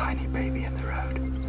tiny baby in the road.